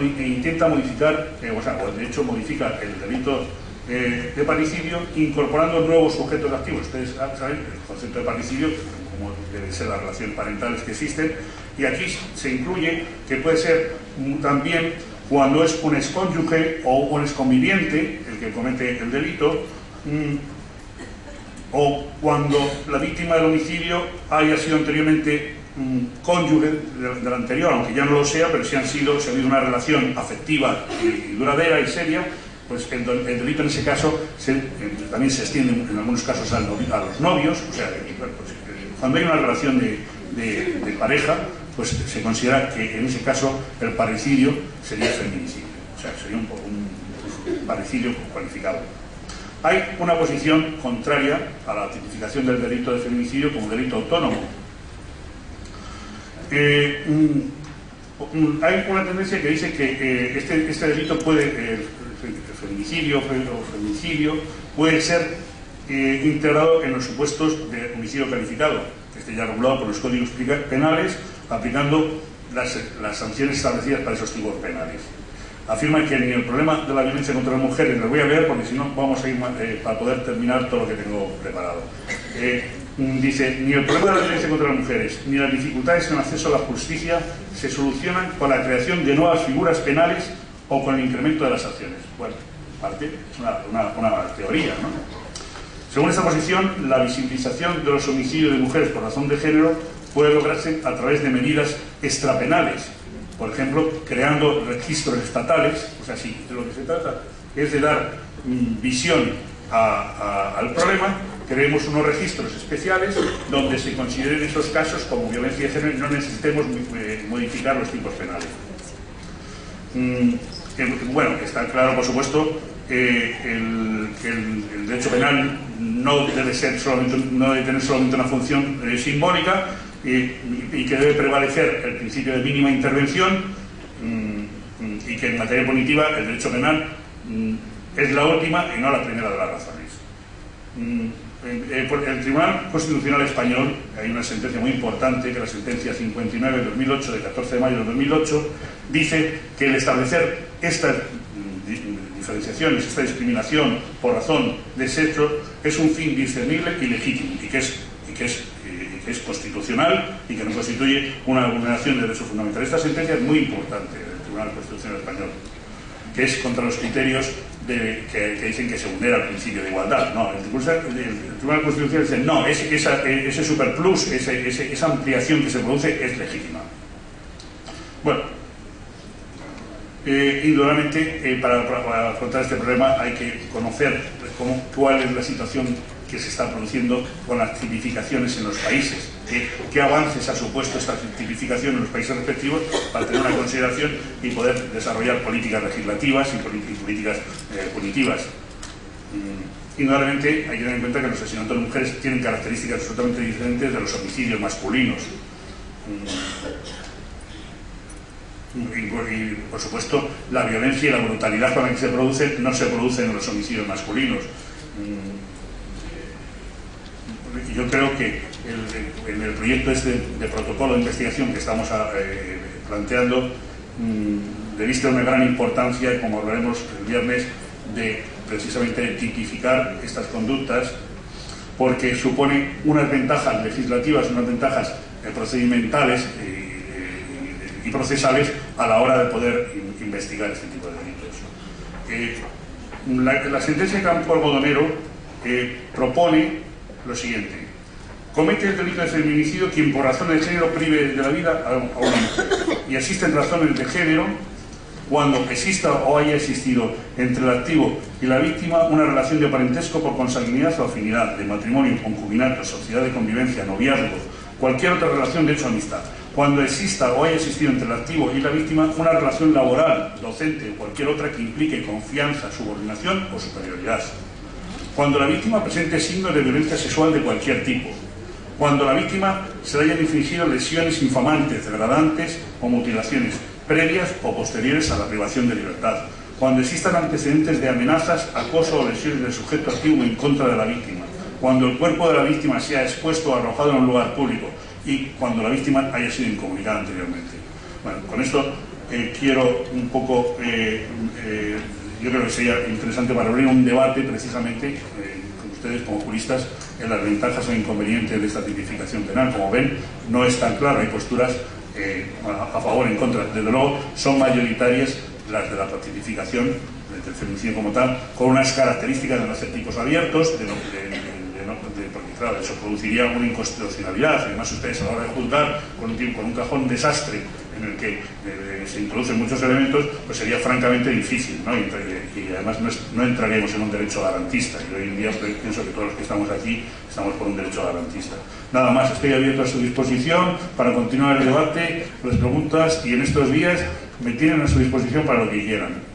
e intenta modificar, o sea, de hecho modifica el delito de parricidio incorporando nuevos sujetos activos. Ustedes saben el concepto de parricidio, como deben ser las relaciones parentales que existen, y aquí se incluye que puede ser también cuando es un excónyuge o un exconviviente el que comete el delito, mm, o cuando la víctima del homicidio haya sido anteriormente cónyuge del, anterior, aunque ya no lo sea, pero si han sido, si ha habido una relación afectiva y, duradera y seria, pues el, delito en ese caso también se extiende en algunos casos a los novios, o sea, pues, eh, cuando hay una relación de, pareja, pues se considera que en ese caso el parricidio sería feminicidio, o sea, sería un, un parricidio cualificado. Hay una posición contraria a la tipificación del delito de feminicidio como delito autónomo, eh, hay una tendencia que dice que eh, este, este, delito puede, eh, feminicidio o feminicidio, puede ser integrado en los supuestos de homicidio calificado, que esté ya regulado por los códigos penales, aplicando las, sanciones establecidas para esos tipos penales afirma que ni el problema de la violencia contra las mujeres, lo voy a leer porque si no vamos a ir para poder terminar todo lo que tengo preparado. Dice, ni el problema de la violencia contra las mujeres, ni las dificultades en el acceso a la justicia se solucionan con la creación de nuevas figuras penales o con el incremento de las acciones. Bueno, parte, es una, teoría, ¿no? Según esta posición, la visibilización de los homicidios de mujeres por razón de género puede lograrse a través de medidas extrapenales, por ejemplo, creando registros estatales, o sea, sí, de lo que se trata es de dar mm, visión al problema creemos unos registros especiales donde se consideren esos casos como violencia de género y no necesitemos eh, modificar los tipos penales. Mm, bueno, está claro, por supuesto, que el, derecho penal no debe, ser solamente, no debe tener solamente una función eh, simbólica y, que debe prevalecer el principio de mínima intervención mm, y que en materia punitiva el derecho penal mm, es la última y no la primera de las razones. El Tribunal Constitucional Español, hay una sentencia muy importante, que es la sentencia 59 de 2008, de 14 de mayo de 2008, dice que el establecer estas diferenciaciones, esta discriminación por razón de sexo, es un fin discernible y legítimo, y que es, y que es, que es constitucional y que no constituye una vulneración de derechos fundamentales. Esta sentencia es muy importante del Tribunal Constitucional Español, que es contra los criterios que, dicen que se vulnera el principio de igualdad. No, el, Tribunal Constitucional dice, no, ese superplus, esa ampliación que se produce es legítima. Bueno, eh, indudablemente eh, para, afrontar este problema hay que conocer cuál es la situación que se está produciendo con las tipificaciones en los países. ¿Qué, avances ha supuesto esta tipificación en los países respectivos para tener una consideración y poder desarrollar políticas legislativas y, políticas eh, punitivas? Mm, indudablemente hay que tener en cuenta que los asesinatos de mujeres tienen características absolutamente diferentes de los homicidios masculinos. Mm, y, por supuesto la violencia y la brutalidad con la que se produce no se producen en los homicidios masculinos. Yo creo que en el proyecto este de protocolo de investigación que estamos eh, planteando mmm, debiste una gran importancia, como hablaremos el viernes, de precisamente tipificar estas conductas porque supone unas ventajas legislativas, unas ventajas eh, procedimentales eh, y procesales a la hora de poder investigar este tipo de delitos. La, la, sentencia de Campo Algodonero propone lo siguiente comete el delito de feminicidio quien por razones de género prive de la vida a una mujer. Y existen razones de género cuando exista o haya existido entre el activo y la víctima una relación de parentesco por consanguinidad o afinidad, de matrimonio, concubinato, sociedad de convivencia, noviazgo, cualquier otra relación de hecho amistad. Cuando exista o haya existido entre el activo y la víctima una relación laboral, docente o cualquier otra que implique confianza, subordinación o superioridad. Cuando la víctima presente signos de violencia sexual de cualquier tipo, cuando la víctima se le hayan infligido lesiones infamantes, degradantes o mutilaciones previas o posteriores a la privación de libertad, cuando existan antecedentes de amenazas, acoso o lesiones del sujeto activo en contra de la víctima, cuando el cuerpo de la víctima sea expuesto o arrojado en un lugar público. Y cuando la víctima haya sido incomunicada anteriormente. Bueno, con esto eh, quiero un poco, eh, eh, yo creo que sería interesante para abrir un debate precisamente con ustedes como juristas en las ventajas o inconvenientes de esta tipificación penal. Como ven, no es tan claro, hay posturas a favor o en contra. Desde luego, son mayoritarias las de la tipificación del femicidio como tal, con unas características de no ser tipos abiertos, de, porque claro, eso produciría una inconstitucionalidad, además ustedes a la hora de juzgar con un, con un cajón desastre en el que eh, se introducen muchos elementos, pues sería francamente difícil, ¿no? Y, además no, entraríamos en un derecho garantista. Y hoy en día pues, pienso que todos los que estamos aquí estamos por un derecho garantista. Nada más, estoy abierto a su disposición para continuar el debate, las preguntas y en estos días me tienen a su disposición para lo que quieran.